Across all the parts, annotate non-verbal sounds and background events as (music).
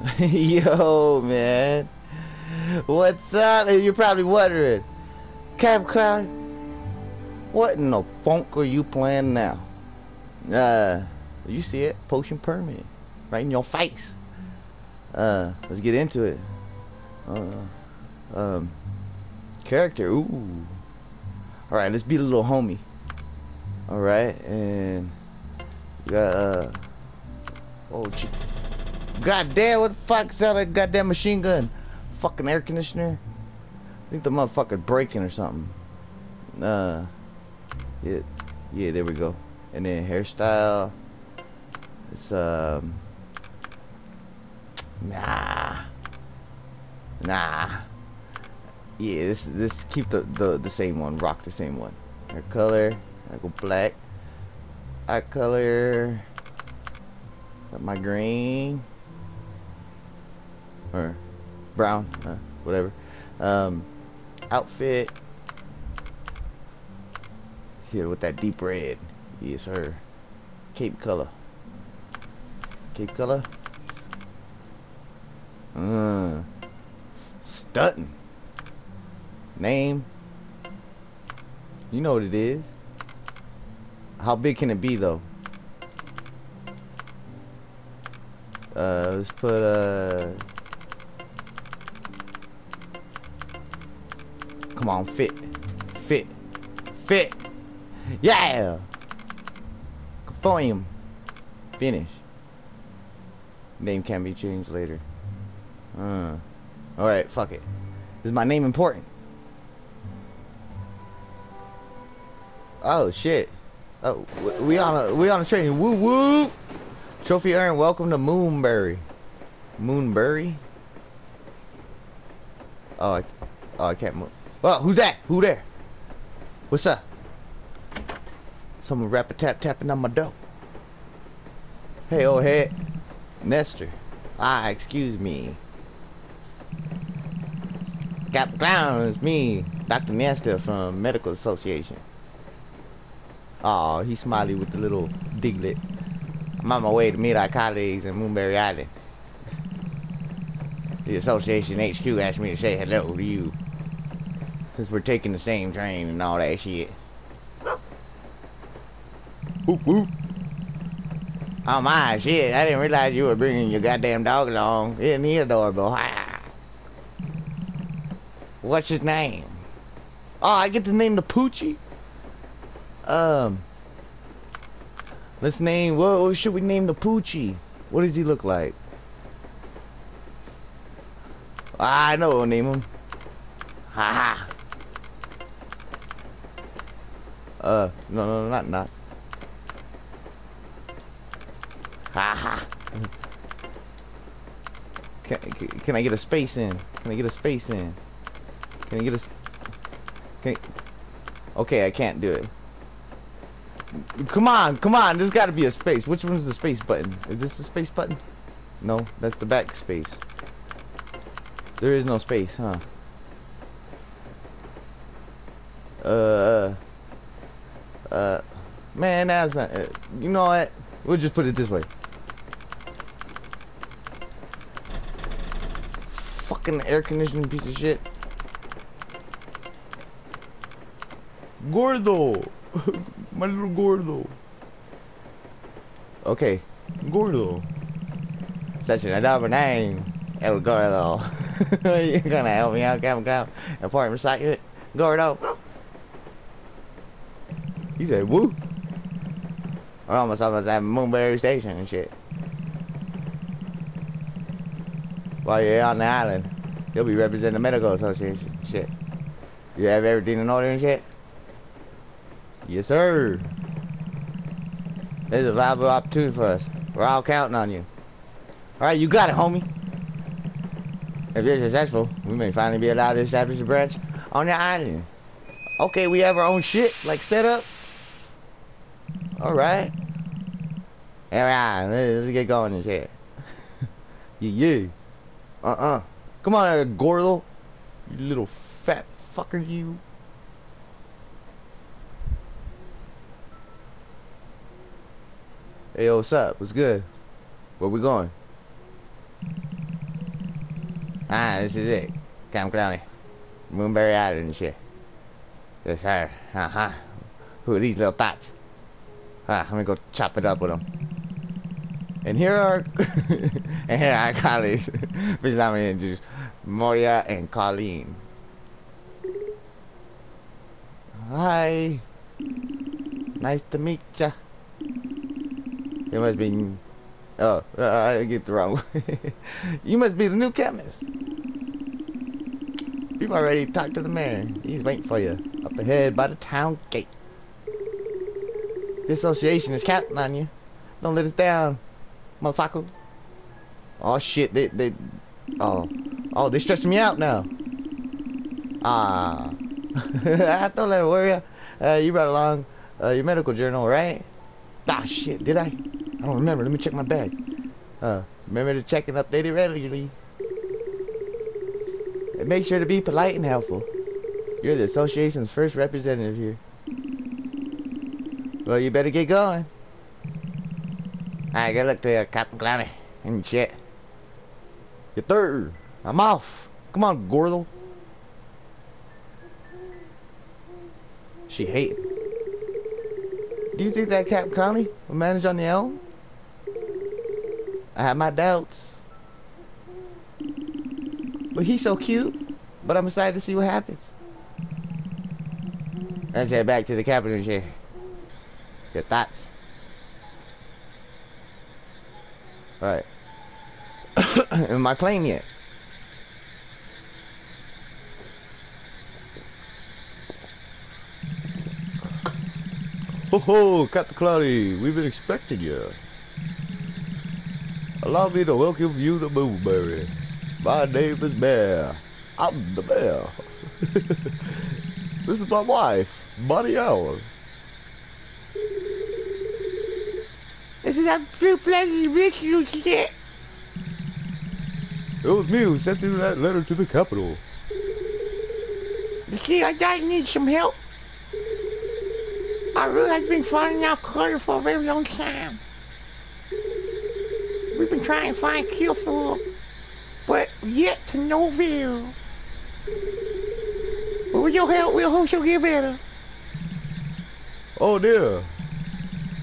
(laughs) Yo, man. What's up? You're probably wondering, Cap Cloud, what in the funk are you playing now? Uh, you see it, potion permit, right in your face. Uh, let's get into it. Uh, um, character, ooh. All right, let's be the little homie. All right, and we got uh, oh shit. God damn, what the fuck is that goddamn machine gun? Fucking air conditioner? I think the motherfucker breaking or something. Uh, yeah, yeah, there we go. And then hairstyle. It's, um, nah. Nah. Yeah, this, this, keep the, the, the same one, rock the same one. Hair color, I go black. Eye color, got my green or brown, uh, whatever. Um, outfit. Here with that deep red. Yes, sir. Cape color. Cape color. Uh, stunting. Name. You know what it is. How big can it be though? Uh, let's put uh Come on, fit. Fit. Fit. Yeah! Confirm. Finish. Name can be changed later. Uh. Alright, fuck it. Is my name important? Oh shit. Oh, we on a we on a train. Woo woo. Trophy earned. Welcome to Moonbury. Moonbury? Oh, I, oh, I can't move. Oh, who's that? Who there? What's up? Someone rap a tap tapping on my door. Hey, old head. Nestor. Ah, excuse me. Cap Clown, it's me, Dr. Nestor from Medical Association. Oh, he's smiley with the little diglet. I'm on my way to meet our colleagues in Moonbury Island. The association HQ asked me to say hello to you since we're taking the same train and all that shit. Whoop whoop. Oh my shit, I didn't realize you were bringing your goddamn dog along. Isn't he adorable? What's his name? Oh, I get to name the Poochie? Um, let's name, what should we name the Poochie? What does he look like? I know we'll name him. Ha ha. Uh, no, no, not not. Ha ha. Can, can I get a space in? Can I get a space in? Can I get a... Can I, okay, I can't do it. Come on, come on, there's gotta be a space. Which one's the space button? Is this the space button? No, that's the back space. There is no space, huh? Uh... that's not. Uh, you know what? We'll just put it this way. Fucking air conditioning piece of shit. Gordo, (laughs) my little Gordo. Okay, Gordo. Such an adorable name, El Gordo. (laughs) You're gonna help me out, come, come, recite it, Gordo. He said, woo. We're almost almost at Moonbury Station and shit. While you're on the island, you'll be representing the medical association. Shit. You have everything in order and shit? Yes, sir. There's a viable opportunity for us. We're all counting on you. Alright, you got it, homie. If you're successful, we may finally be allowed to establish a branch on the island. Okay, we have our own shit, like set up. Alright. Alright, let's get going and shit. (laughs) yeah, yeah. Uh-uh. Come on, Gordo. You little fat fucker, you. Hey, yo, what's up? What's good? Where we going? Ah, this is it. Camp Clowney. Moonbury Island and shit. Yes, sir. Uh-huh. Who are these little thoughts? Ah, let me go chop it up with them. And here are, (laughs) and here are colleagues. (laughs) Please allow me to introduce Moria and Colleen. Hi. Nice to meet ya. You must be. Oh, uh, I get the wrong. (laughs) you must be the new chemist. We've already talked to the mayor. He's waiting for you up ahead by the town gate. The association is counting on you. Don't let us down, motherfucker. Oh shit, they they. Oh, oh, they stressing me out now. Ah, (laughs) I don't let it worry you. Uh, you brought along uh, your medical journal, right? Ah shit, did I? I don't remember. Let me check my bag. Uh, remember to check and update it regularly. And make sure to be polite and helpful. You're the association's first representative here. Well, you better get going. Alright, good luck to you, Captain Clowney. And shit. Your third. I'm off. Come on, Gordo. She hate. Do you think that Captain Clowney will manage on the Elm? I have my doubts. But he's so cute. But I'm excited to see what happens. Let's head back to the captain's chair. Your thoughts? Alright. (coughs) Am I playing yet? Ho ho, Captain Cloudy, we've been expecting you. Allow me to welcome you to Moonbury. My name is Bear. I'm the bear. (laughs) this is my wife, Bonnie Allen. This is a true pleasure to you, shit. It was me who sent you that letter to the Capitol. You see, I might need some help. I really have been finding out Carter for a very long time. We've been trying to find cure for but yet to no avail. But with your help, we'll hope she'll get better. Oh dear.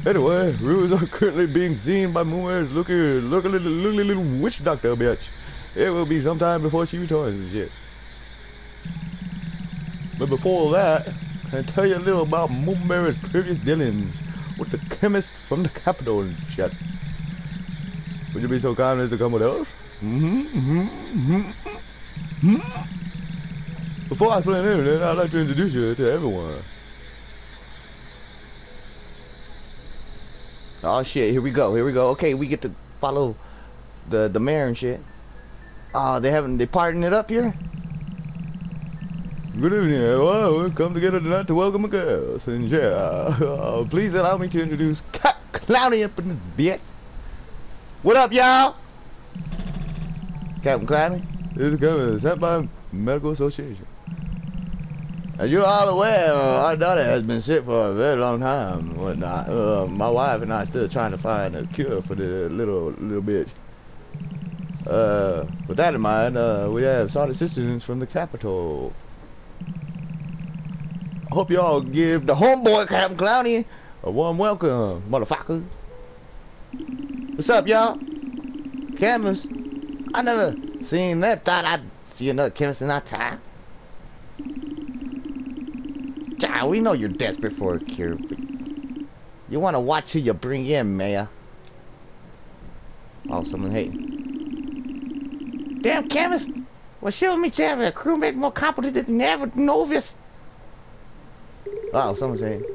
Anyway, rumors are currently being seen by Moonware's looking, looking little, little, little witch doctor bitch. It will be sometime before she returns and shit. But before that, can I tell you a little about Moonbury's previous dealings with the chemist from the capital and shit? Would you be so kind as to come with us? Mm-hmm, mm-hmm, mm-hmm, mm-hmm. Before I explain everything, I'd like to introduce you to everyone. Oh shit, here we go, here we go. Okay, we get to follow the the mayor and shit. Oh, they haven't they parting it up here? Good evening, everyone. We've come together tonight to welcome a guest. And yeah, uh, please allow me to introduce Cap Clowney up in this bit. What up, y'all? Captain Clowney? This is coming sent by Medical Association. As you're all aware, uh, our daughter has been sick for a very long time and whatnot. Uh, my wife and I are still trying to find a cure for the little little bitch. Uh, with that in mind, uh, we have sought assistance from the Capitol. I hope y'all give the homeboy Captain Clowny a warm welcome, motherfucker. What's up, y'all? Chemist. I never seen that. Thought I'd see another chemist in our time. We know you're desperate for a cure, but you want to watch who you bring in, Maya. Oh, someone hating. Damn chemist! Well, show me to have a crewmate more competent than ever novice. Oh, someone's saying.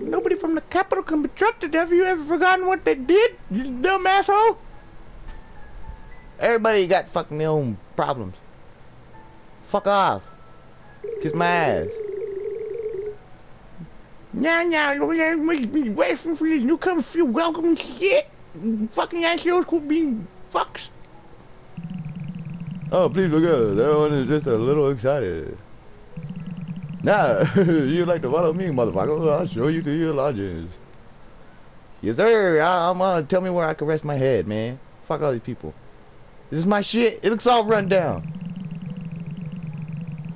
Nobody from the capital can be trusted. Have you ever forgotten what they did, you dumb asshole? Everybody got fucking their own problems. Fuck off. Kiss my ass. Now, now, we be waiting for these newcomers feel welcome shit. Fucking assholes could be fucks. Oh, please look up. Everyone is just a little excited. Now, (laughs) you'd like to follow me, motherfucker. I'll show you to your lodges. Yes, sir. I, am gonna uh, tell me where I can rest my head, man. Fuck all these people. This is my shit. It looks all run down.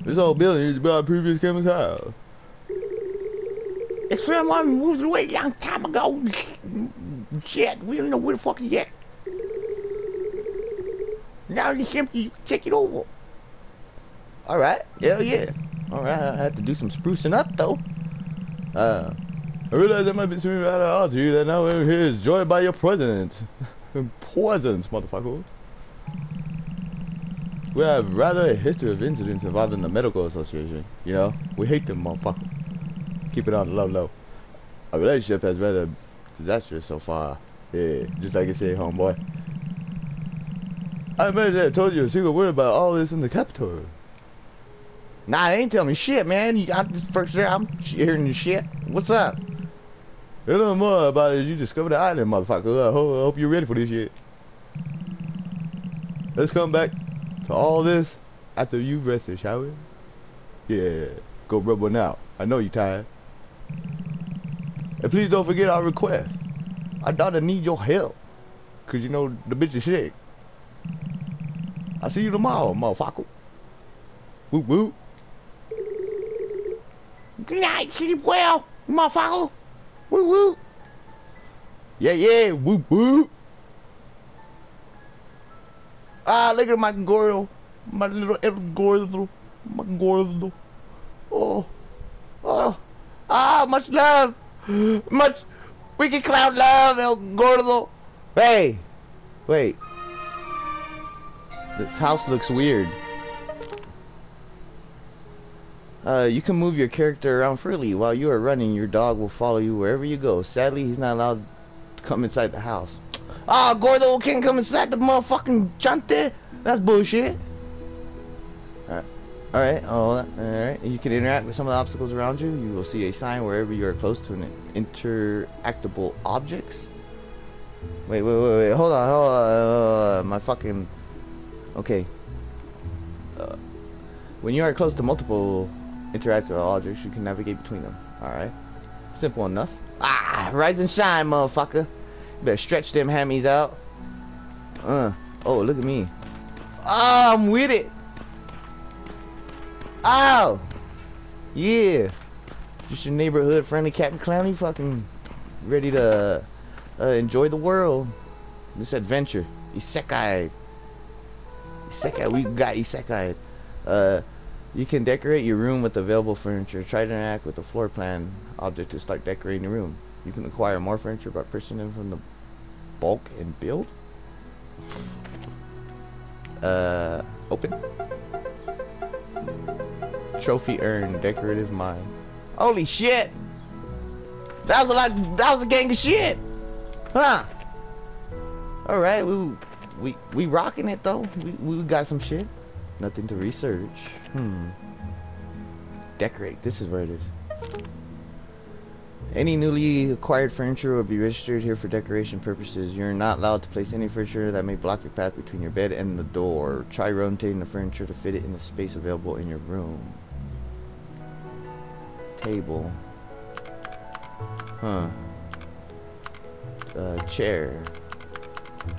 This whole building is about previous Kevin's house. It's someone moved away a long time ago. Shit, we don't know where the fuck he at. Now it's empty. Take it over. All right. Hell yeah. All right. I had to do some sprucing up though. Uh, I realize there might be something rather odd to you that now we're here is joined by your presence. (laughs) Presence, motherfucker. We have rather a history of incidents involving the medical association. You know, we hate them, motherfucker. Keep it on the low low. Our relationship has rather disastrous so far. Yeah, just like I say, homeboy. I imagine I told you a single word about all this in the Capitol. Nah, they ain't telling me shit, man. You, I'm just first there. I'm hearing the shit. What's up? A little more about it as you discover the island, motherfucker. I hope you're ready for this shit. Let's come back to all this after you've rested, shall we? Yeah, go rub one out. I know you're tired. And please don't forget our request. Our daughter need your help. Cause you know the bitch is sick. I'll see you tomorrow, motherfucker. Whoop whoop. Good night. Sleep well, motherfucker. Woo woo. Yeah, yeah, whoop whoop. Ah, look at my gordo. My little El Gordo. My Gordo. Oh. Oh. Ah, much love. Much wicked cloud love, El Gordo. Hey. Wait. This house looks weird. Uh, you can move your character around freely. While you are running, your dog will follow you wherever you go. Sadly, he's not allowed to come inside the house. Ah, Gordo can't come inside the motherfucking chante. That's bullshit. Alright. Alright, oh, alright. You can interact with some of the obstacles around you. You will see a sign wherever you are close to an interactable objects. Wait, wait, wait, wait. Hold on, hold on. Uh, my fucking... Okay. Uh, when you are close to multiple interactive objects, you can navigate between them. Alright. Simple enough. Ah, rise and shine, motherfucker. Better stretch them hammies out. Uh. Oh, look at me. Oh, I'm with it. Oh. Yeah. Just your neighborhood friendly Captain Clowny fucking ready to uh, enjoy the world. This adventure. Isekai. Isekai. We got Isekai. Uh, you can decorate your room with available furniture. Try to interact with the floor plan object to start decorating your room. You can acquire more furniture by purchasing from the bulk and build. Uh, open. Trophy earned, decorative mine. Holy shit! That was a lot. That was a gang of shit, huh? All right, we we we rocking it though. We we got some shit. Nothing to research. Hmm. Decorate. This is where it is. Any newly acquired furniture will be registered here for decoration purposes. You're not allowed to place any furniture that may block your path between your bed and the door. Try rotating the furniture to fit it in the space available in your room. Table. Huh. Uh, chair.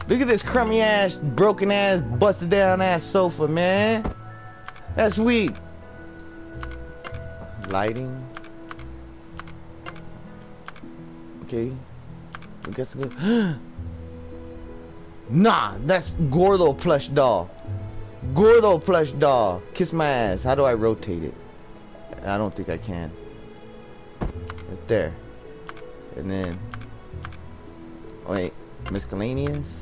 Look at this crummy ass, broken ass, busted down ass sofa, man. That's weak. Lighting. Okay. I guess good. (gasps) nah, that's Gordo plush doll. Gordo plush doll. Kiss my ass. How do I rotate it? I don't think I can. Right there. And then. Wait. Miscellaneous.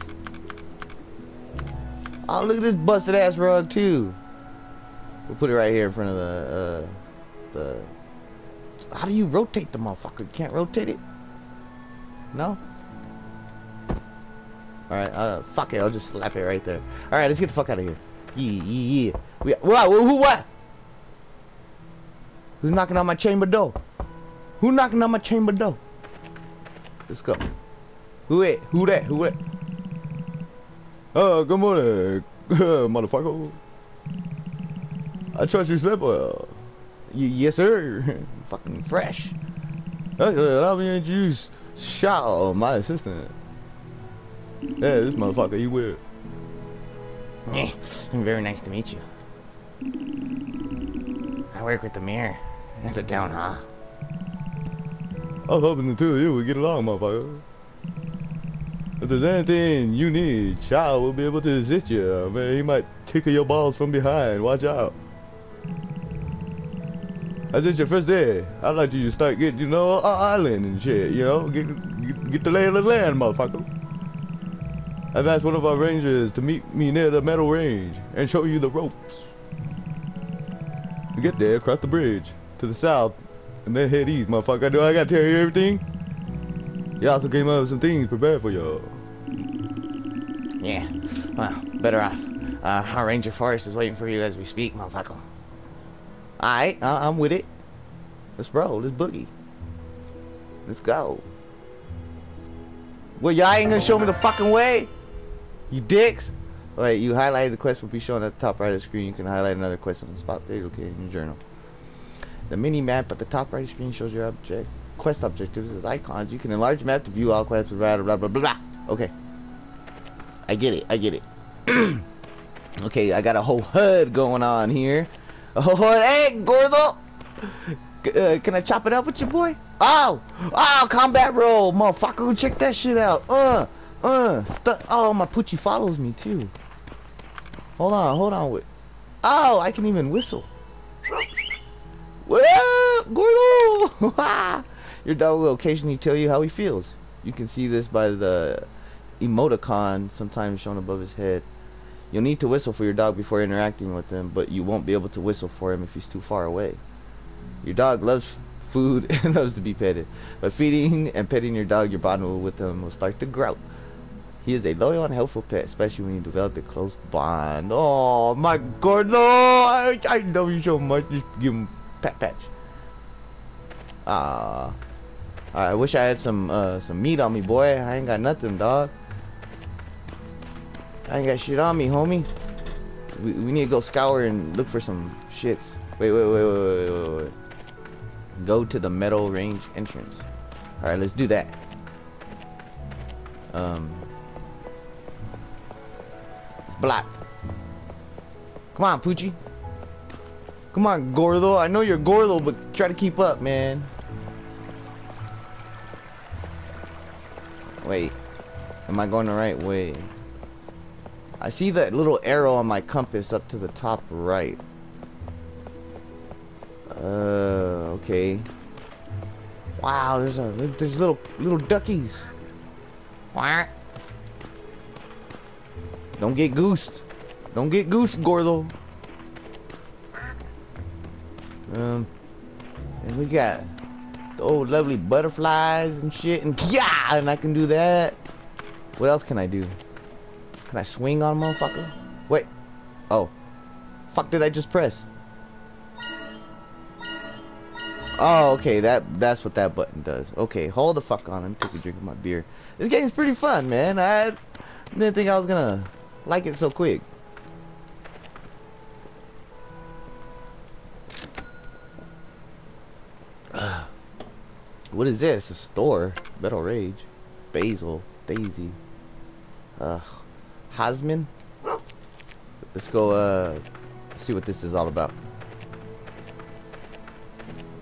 Oh, look at this busted ass rug too. We'll put it right here in front of the, uh, the. How do you rotate the motherfucker? You can't rotate it. No. All right. Uh, fuck it. I'll just slap it right there. All right. Let's get the fuck out of here. Yeah, yeah, yeah. We, what? Who? What? Who's knocking on my chamber door? Who knocking on my chamber door? Let's go. Who it? Who that? Who that? Oh, uh, good morning, (laughs) motherfucker. I trust you slept well. Uh, y yes, sir. (laughs) Fucking fresh. Okay, allow uh, me to introduce Shaw, my assistant. Yeah, this motherfucker, he weird. Eh, very nice to meet you. I work with the mayor at the town hall. I was hoping the two of you would get along, motherfucker. If there's anything you need, Chow will be able to assist you. Man, he might tickle your balls from behind. Watch out. As it's your first day, I'd like you to start getting you know our island and shit, you know? Get, get, get the lay of the land, motherfucker. I've asked one of our rangers to meet me near the Meadow Range and show you the ropes. To get there, cross the bridge to the south and then head east, motherfucker. Do I gotta tell you everything? He also came up with some things prepared for y'all. Yeah, well, better off. Uh, our ranger forest is waiting for you as we speak, motherfucker. Alright, uh, I'm with it. Let's roll, let's boogie. Let's go. Well, y'all ain't gonna show me the fucking way? You dicks? Wait, you highlighted the quest will be shown at the top right of the screen. You can highlight another quest on the spot page located in your journal. The mini map at the top right of the screen shows your object quest objectives as icons. You can enlarge the map to view all quests, blah blah blah blah blah. Okay. I get it, I get it. (clears throat) okay, I got a whole HUD going on here. HUD. Hey, Gordo! Uh, can I chop it up with you, boy? Oh! Oh, combat roll! Motherfucker, check that shit out. Uh! Uh! oh, my Poochie follows me, too. Hold on, hold on. Wait. Oh, I can even whistle. What up, Gordo? (laughs) Your dog will occasionally tell you how he feels. You can see this by the emoticon sometimes shown above his head. You'll need to whistle for your dog before interacting with him, but you won't be able to whistle for him if he's too far away. Your dog loves food (laughs) and loves to be petted. but feeding and petting your dog, your bond with him will start to grow. He is a loyal and helpful pet, especially when you develop a close bond. Oh my god, no! I, I love you so much. Just give him pat patch. Ah. I wish I had some uh, some meat on me, boy. I ain't got nothing, dog. I ain't got shit on me, homie. We, we need to go scour and look for some shits. Wait, wait, wait, wait, wait, wait, wait. Go to the Meadow Range entrance. Alright, let's do that. Um, it's blocked. Come on, Poochie. Come on, Gordo. I know you're Gordo, but try to keep up, man. Wait. Am I going the right way? I see that little arrow on my compass up to the top right. Uh, okay. Wow, there's a there's little little duckies. What? Don't get goosed. Don't get goosed, Gordo. Um, and we got the old lovely butterflies and shit, and (laughs) yeah, and I can do that. What else can I do? Can I swing on motherfucker? Wait. Oh. Fuck did I just press? Oh, okay, that that's what that button does. Okay, hold the fuck on. Me take a drink of my beer. This game's pretty fun, man. I didn't think I was gonna like it so quick. (sighs) what is this? A store? Metal Rage. Basil. Daisy. Uh, Hasman. Let's go, uh, see what this is all about.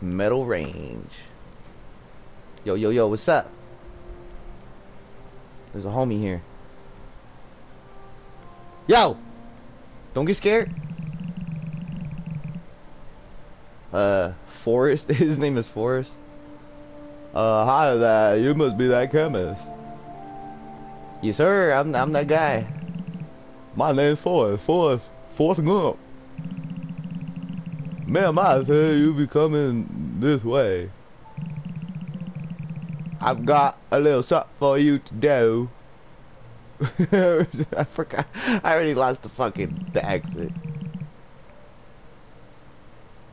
Meadow Range. Yo, yo, yo, what's up? There's a homie here. Yo! Don't get scared. Uh, Forrest? (laughs) His name is Forrest. Uh, hi there. You must be that chemist. Yes, sir. I'm, I'm that guy. My name's Forrest. Forrest. Forrest Gump. Ma'am, I said you be coming this way. I've got a little something for you to do. (laughs) I forgot. I already lost the fucking the accent.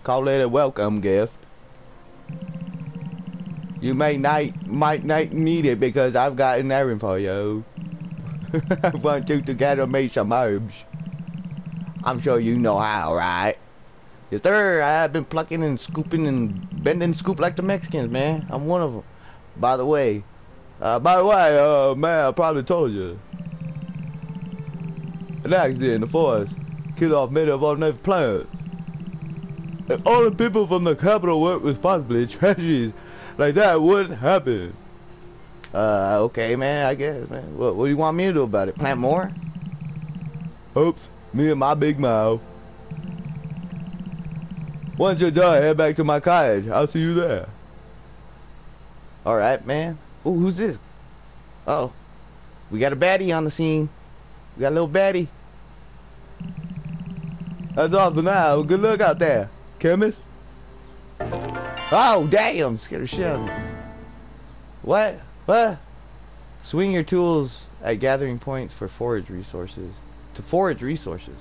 Call it a welcome gift. You may not might not need it because I've got an errand for you. (laughs) I want you to gather me some herbs. I'm sure you know how, right? Yes, sir. I've been plucking and scooping and bending scoop like the Mexicans, man. I'm one of them. By the way, uh, by the way, uh, man, I probably told you. an accident in the forest killed off many of our native plants. If only people from the capital worked responsibly, tragedies like that wouldn't happen. Uh, okay, man. I guess, man. What, what do you want me to do about it? Plant more? Oops, me and my big mouth. Once you're done, head back to my cottage. I'll see you there. All right, man. Ooh, who's this? Oh, we got a baddie on the scene. We got a little baddie. That's all for now. Good luck out there, chemist. Oh, damn! Scared the shit out of me. What? What? Swing your tools at gathering points for forage resources. To forage resources.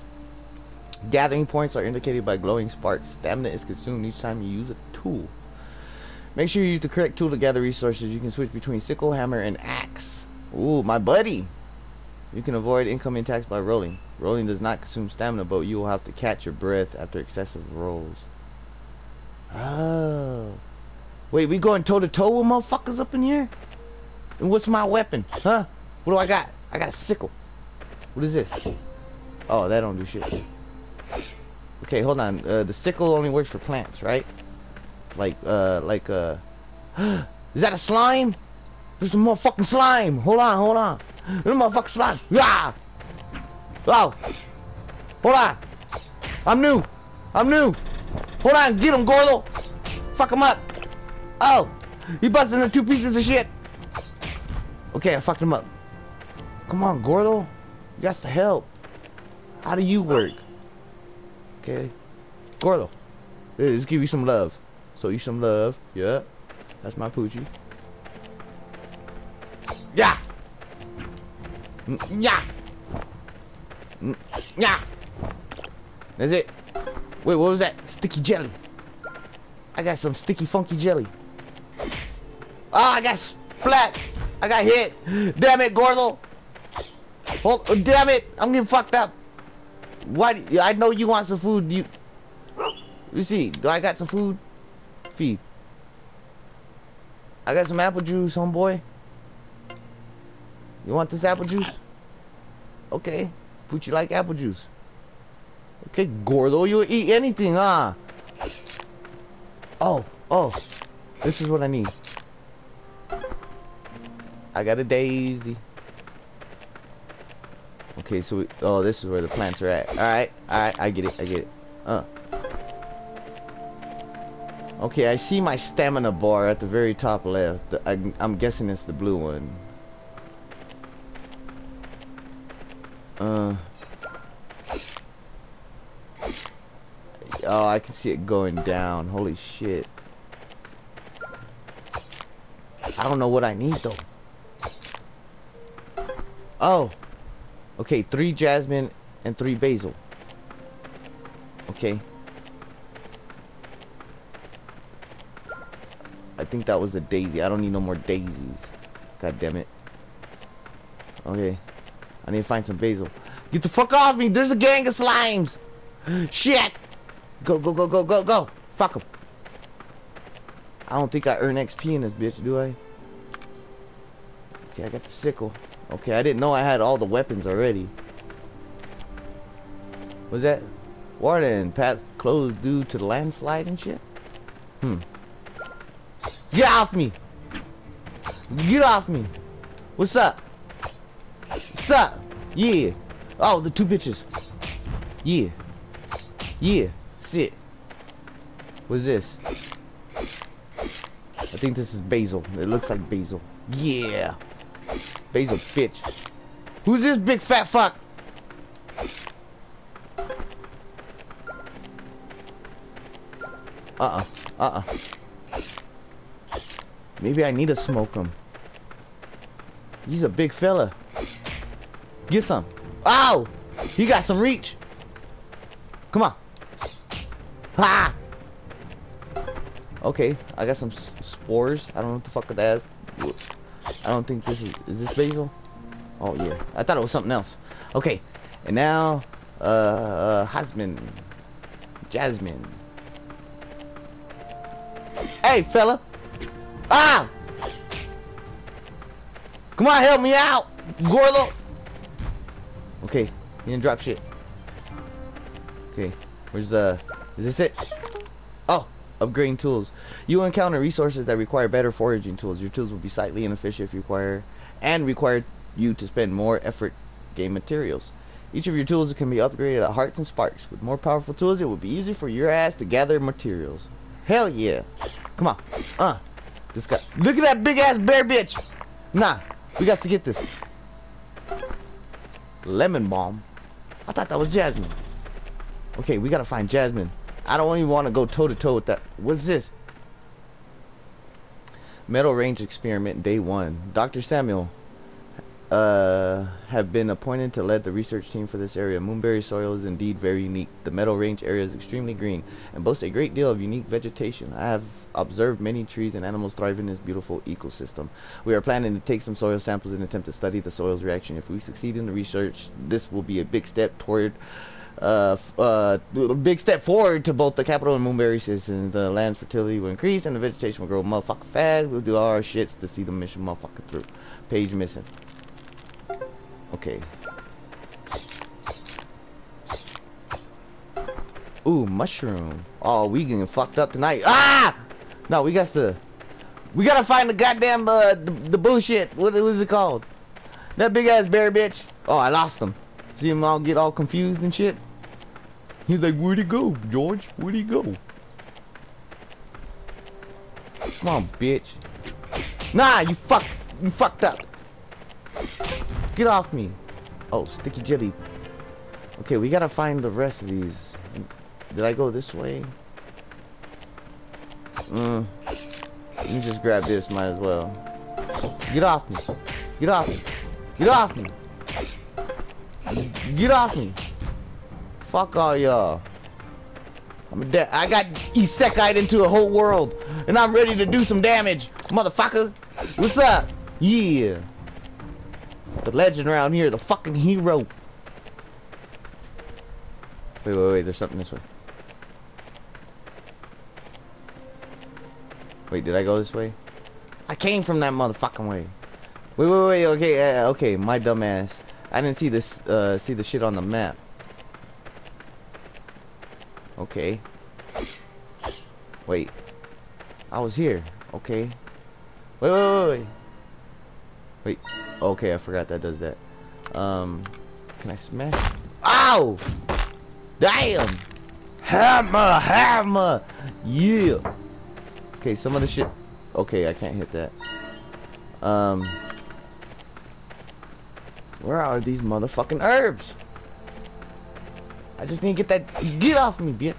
Gathering points are indicated by glowing sparks. Stamina is consumed each time you use a tool. Make sure you use the correct tool to gather resources. You can switch between sickle, hammer, and axe. Ooh, my buddy! You can avoid incoming attacks by rolling. Rolling does not consume stamina, but you will have to catch your breath after excessive rolls. Oh. Wait, we going toe to toe with motherfuckers up in here? And what's my weapon? Huh? What do I got? I got a sickle. What is this? Oh, that don't do shit. Okay, hold on. Uh, the sickle only works for plants, right? Like, uh, like, uh... (gasps) is that a slime? There's a motherfucking slime! Hold on, hold on. There's a motherfucking slime! Yeah! Oh! Hold on! I'm new! I'm new! Hold on, get him, Gordo! Fuck him up! Oh! He busted into two pieces of shit! Okay, I fucked him up. Come on, Gordo. You got to help. How do you work? Okay. Gordo. Let's give you some love. So you some love. Yeah. That's my poochie. Yeah. Mm, Yeah. Mm, Yeah. That's it. Wait, what was that? Sticky jelly. I got some sticky funky jelly. Oh, I got splat. I got hit. Damn it, Gordo. Hold, oh, damn it. I'm getting fucked up. Why? I know you want some food. You. You see? Do I got some food? Feed. I got some apple juice, homeboy. You want this apple juice? Okay. Put you like apple juice. Okay, Gordo, you'll eat anything, huh? Oh, oh. This is what I need. I got a daisy. Okay, so we, oh, this is where the plants are at. All right, all right, I get it, I get it. Uh. Okay, I see my stamina bar at the very top left. I, I'm guessing it's the blue one. Uh. Oh, I can see it going down. Holy shit. I don't know what I need though. Oh. Okay, three jasmine and three basil. Okay. I think that was a daisy. I don't need no more daisies. God damn it. Okay. I need to find some basil. Get the fuck off me! There's a gang of slimes! Shit! Go, go, go, go, go, go! Fuck them. I don't think I earn XP in this bitch, do I? Okay, I got the sickle. Okay, I didn't know I had all the weapons already. Was that? Warden, path closed due to the landslide and shit? Hmm. Get off me! Get off me! What's up? What's up? Yeah. Oh, the two bitches. Yeah. Yeah. Sit. What's this? I think this is basil. It looks like basil. Yeah. Basil bitch. Who's this big fat fuck? Uh-uh. Uh-uh. Maybe I need to smoke him. He's a big fella. Get some. Ow! He got some reach. Come on. Ha! Okay, I got some spores. I don't know what the fuck that is. I don't think this is. Is this basil? Oh yeah, I thought it was something else. Okay, and now, uh, uh husband, Jasmine. Hey, fella. Ah! Come on, help me out, Gorlo! Okay, He didn't drop shit. Okay. Where's the... Is this it? Upgrading tools. You encounter resources that require better foraging tools. Your tools will be slightly inefficient if you require... And require you to spend more effort gain materials. Each of your tools can be upgraded at hearts and sparks. With more powerful tools, it will be easy for your ass to gather materials. Hell yeah. Come on. Uh. This guy. Look at that big ass bear bitch. Nah. We got to get this. Lemon balm. I thought that was Jasmine. Okay, we gotta find Jasmine. I don't even want to go toe to toe with that. What's this? Meadow Range experiment day one. Dr. Samuel uh, have been appointed to lead the research team for this area. Moonbury soil is indeed very unique. The Meadow Range area is extremely green and boasts a great deal of unique vegetation. I have observed many trees and animals thrive in this beautiful ecosystem. We are planning to take some soil samples in an attempt to study the soil's reaction. If we succeed in the research, this will be a big step toward uh, uh, big step forward to both the capital and Moonbury citizens. The land's fertility will increase and the vegetation will grow motherfucker fast. We'll do all our shits to see the mission motherfucker through. Page missing. Okay. Ooh, mushroom. Oh, we getting fucked up tonight. Ah! No, we got to... We gotta find the goddamn, uh, the, the bullshit. What is it called? That big ass bear bitch. Oh, I lost him. See him all get all confused and shit? He's like, where'd he go, George? Where'd he go? Come on, bitch. Nah, you fuck, you fucked up. Get off me. Oh, sticky jelly. Okay, we gotta find the rest of these. Did I go this way? Mm. Let me just grab this, might as well. Get off me. Get off me. Get off me. Get off me. Fuck all y'all. I'm dead. I got isekai'd into a whole world, and I'm ready to do some damage, motherfuckers. What's up? Yeah. The legend around here, the fucking hero. Wait, wait, wait, there's something this way. Wait, did I go this way? I came from that motherfucking way. Wait, wait, wait, okay, uh, okay, my dumbass. I didn't see this, uh, see the shit on the map. Okay. Wait. I was here. Okay. Wait, wait, wait, wait. Wait. Okay, I forgot that does that. Um, can I smash? Ow! Damn! Hammer, hammer! Yeah! Okay, some of the shit. Okay, I can't hit that. Um, where are these motherfucking herbs? I just need to get that. Get off me, bitch!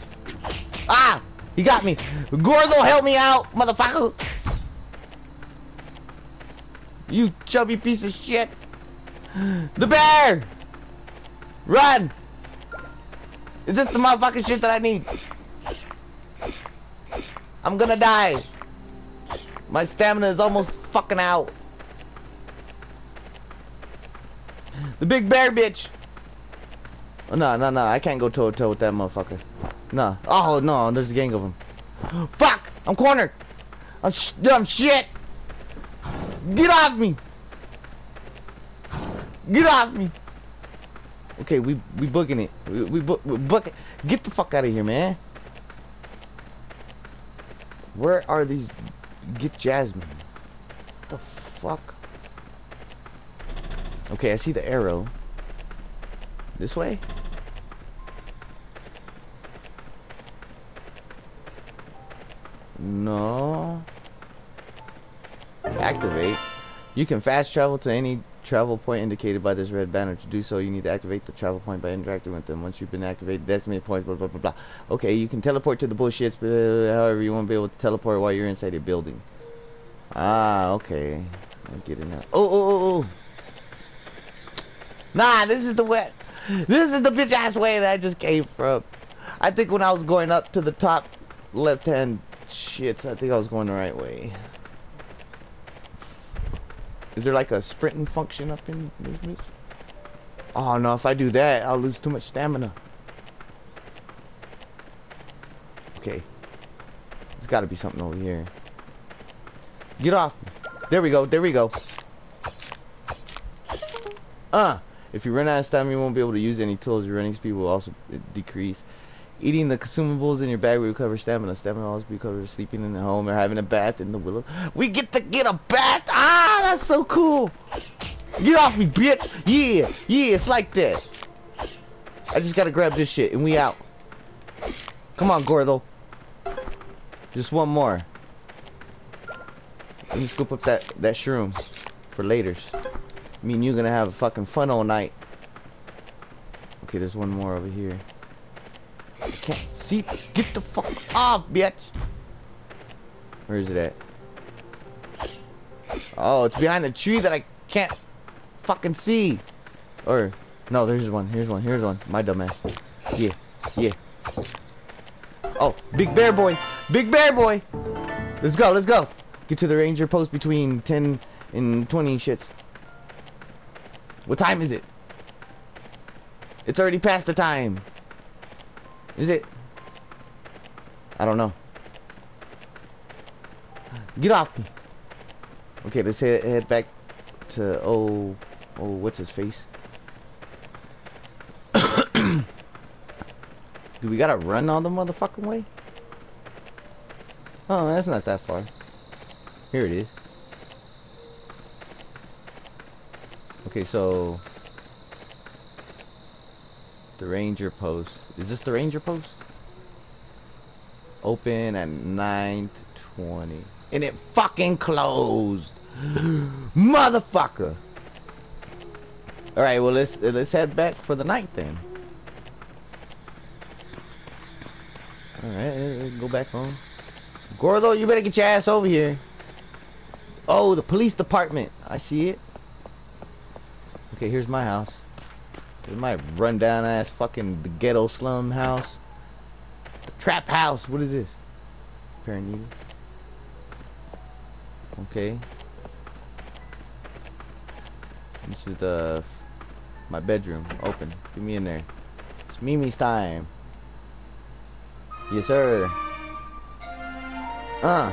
Ah! He got me! Gorzo, help me out, motherfucker! You chubby piece of shit! The bear! Run! Is this the motherfucking shit that I need? I'm gonna die. My stamina is almost fucking out. The big bear bitch. No, no, no. I can't go toe to toe with that motherfucker. No. Oh, no. There's a gang of them. Fuck! I'm cornered. I'm, sh I'm shit. Get off me! Get off me! Okay, we we booking it. We we book we book it. Get the fuck out of here, man. Where are these? Get Jasmine. What the fuck? Okay, I see the arrow. This way? No. Activate. You can fast travel to any travel point indicated by this red banner. To do so, you need to activate the travel point by interacting with them. Once you've been activated, designated points, blah, blah, blah, blah. Okay, you can teleport to the bullshits, but however, you won't be able to teleport while you're inside a building. Ah, okay. I'm getting that. Oh, oh, oh, oh. Nah, this is the way. This is the bitch ass way that I just came from. I think when I was going up to the top left hand shits, I think I was going the right way. Is there like a sprinting function up in this bitch? Oh no, if I do that, I'll lose too much stamina. Okay. There's gotta be something over here. Get off. There we go, there we go. Uh, If you run out of stamina, you won't be able to use any tools. Your running speed will also decrease. Eating the consumables in your bag will recover stamina. Stamina also be sleeping in the home or having a bath in the willow. We get to get a bath! Ah, that's so cool! Get off me, bitch! Yeah, yeah, it's like that. I just gotta grab this shit and we out. Come on, Gordo. Just one more. Let me scoop up that, that shroom for laters. Me and you're gonna have a fucking fun all night. Okay, there's one more over here. I can't see. Get the fuck off, bitch. Where is it at? Oh, it's behind the tree that I can't fucking see. Or, no, there's one. Here's one. Here's one. My dumbass. Yeah. Yeah. Oh, big bear boy. Big bear boy. Let's go. Let's go. Get to the ranger post between 10 and 20 shits. What time is it? It's already past the time. Is it? I don't know. Get off me. Okay, let's head, head back to oh oh what's his face? (coughs) Do we gotta run all the motherfucking way? Oh, that's not that far. Here it is. Okay, so the ranger post. Is this the ranger post? Open at 9:20, and it fucking closed. (gasps) Motherfucker. All right, well let's let's head back for the night then. All right, uh, uh, go back home. Gordo, you better get your ass over here. Oh, the police department. I see it. Okay, here's my house. Here's my rundown ass fucking ghetto slum house. The trap house. What is this? Paraneedle. Okay. This is the my bedroom. Open. Get me in there. It's Mimi's time. Yes, sir. Uh.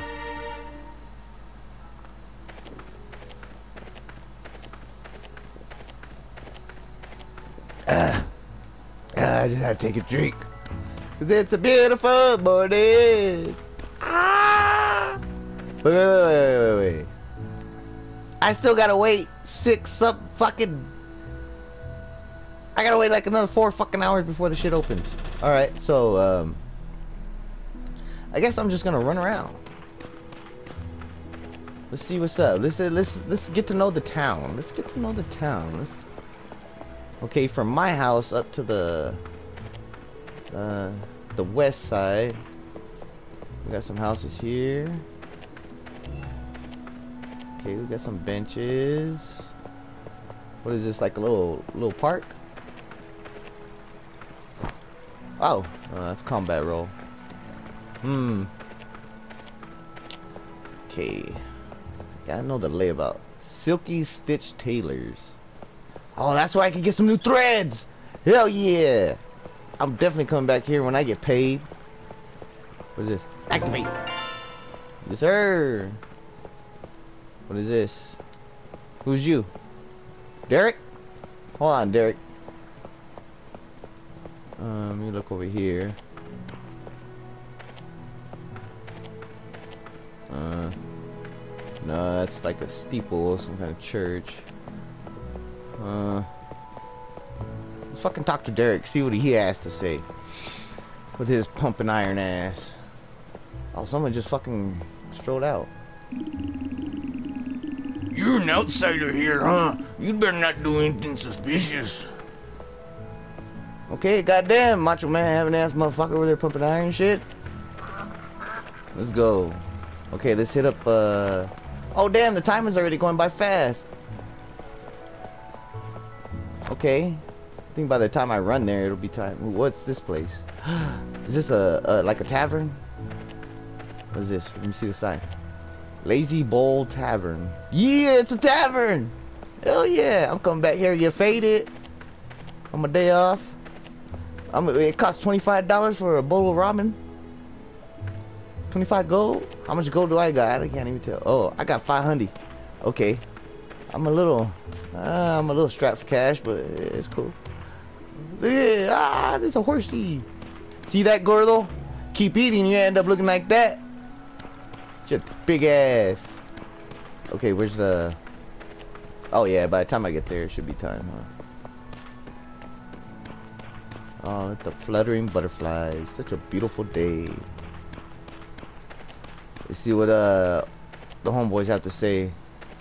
I just had to take a drink. Cause it's a beautiful morning. Ah. Wait, wait, wait, wait, wait, wait. I still gotta wait six some fucking. I gotta wait like another four fucking hours before the shit opens. All right, so um. I guess I'm just gonna run around. Let's see what's up. Let's let's let's get to know the town. Let's get to know the town. Let's. Okay, from my house up to the uh, the west side. We got some houses here. Okay, we got some benches. What is this? Like a little little park? Oh, uh, that's combat roll. Hmm. Okay. Gotta know the layout. Silky Stitch Tailors. Oh, that's where I can get some new threads. Hell yeah. I'm definitely coming back here when I get paid. What is this? Activate. Yes, sir. What is this? Who's you? Derek? Hold on, Derek. Uh, let me look over here. Uh, no, that's like a steeple, some kind of church. Uh, fucking talk to Derek, see what he has to say. With his pumping iron ass. Oh, someone just fucking strolled out. You're an outsider here, huh? You'd better not do anything suspicious. Okay, goddamn, macho man having ass motherfucker over there pumping iron shit. Let's go. Okay, let's hit up, uh... Oh, damn, the time is already going by fast. Okay. Think by the time I run there, it'll be time. What's this place? (gasps) is this a, a, like a tavern? What is this? Let me see the sign. Lazy Bowl Tavern. Yeah, it's a tavern! Hell yeah! I'm coming back here get faded. On my day off. I'm, it costs $25 for a bowl of ramen. 25 gold? How much gold do I got? I can't even tell. Oh, I got 500. Okay. I'm a little, uh, I'm a little strapped for cash, but it's cool. Yeah, ah, there's a horsey. See that, Gordo? Keep eating, you end up looking like that. Just big ass. Okay, where's the... Oh yeah, by the time I get there, it should be time, huh? Oh, the fluttering butterflies. Such a beautiful day. Let's see what uh the homeboys have to say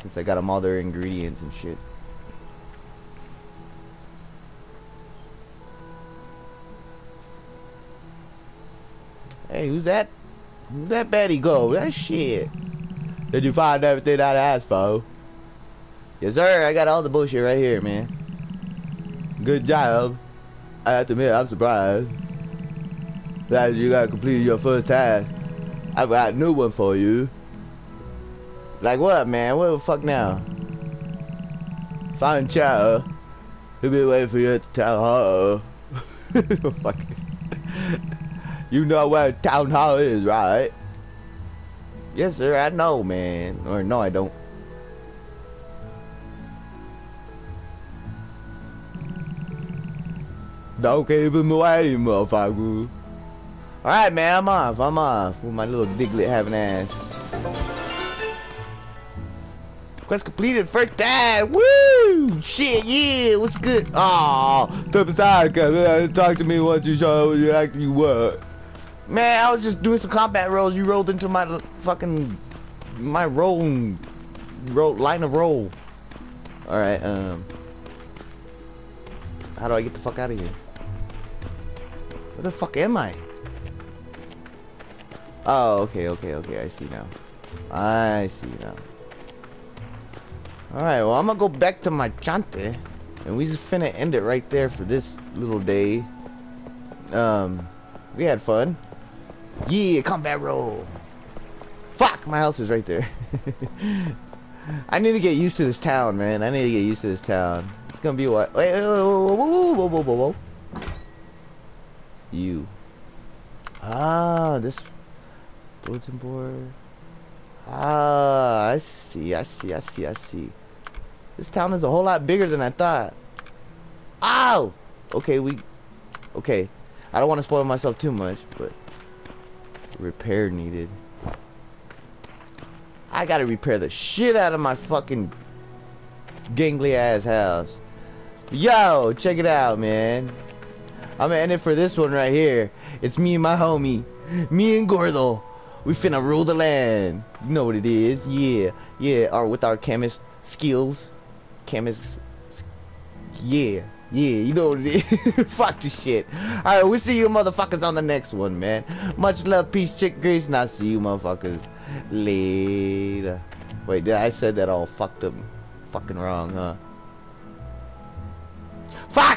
since I got them all their ingredients and shit. Hey, who's that? Who's that Betty go? That shit. Did you find everything I asked for? Yes, sir. I got all the bullshit right here, man. Good job. I have to admit, I'm surprised. That you got completed your first task. I've got a new one for you. Like what, man? What the fuck now? Find Chow. He'll be waiting for you to tell her. fuck. You know where town hall is, right? Yes, sir. I know, man. Or no, I don't. Don't keep him away, motherfucker. Alright, man, I'm off. I'm off with my little Diglett having ass. Quest completed first time. Woo! Shit, yeah. What's good? Aw, step aside, cuz. Talk to me once you show you actually work. Man, I was just doing some combat rolls. You rolled into my fucking my roll, roll line of roll. All right. Um. How do I get the fuck out of here? Where the fuck am I? Oh, okay, okay, okay. I see now. I see now. Alright, well, I'm gonna go back to my chante. And we just finna end it right there for this little day. Um, we had fun. Yeah, combat roll. Fuck, my house is right there. (laughs) I need to get used to this town, man. I need to get used to this town. It's gonna be what? Wait, whoa, whoa, whoa, whoa, whoa, whoa, whoa. You. Ah, this bulletin board. Ah, I see, I see, I see, I see. This town is a whole lot bigger than I thought. Ow! Okay, we... Okay. I don't want to spoil myself too much, but... Repair needed. I gotta repair the shit out of my fucking... Gangly ass house. Yo, check it out, man. I'm gonna end it for this one right here. It's me and my homie. Me and Gordo. We finna rule the land. You know what it is. Yeah. Yeah. Or with our chemist skills. Chemist. Yeah. Yeah. You know what it is. (laughs) Fuck this shit. Alright, we'll see you motherfuckers on the next one, man. Much love, peace, chick, grace, and I'll see you motherfuckers later. Wait, did I said that all fucked up. Fucking wrong, huh? Fuck!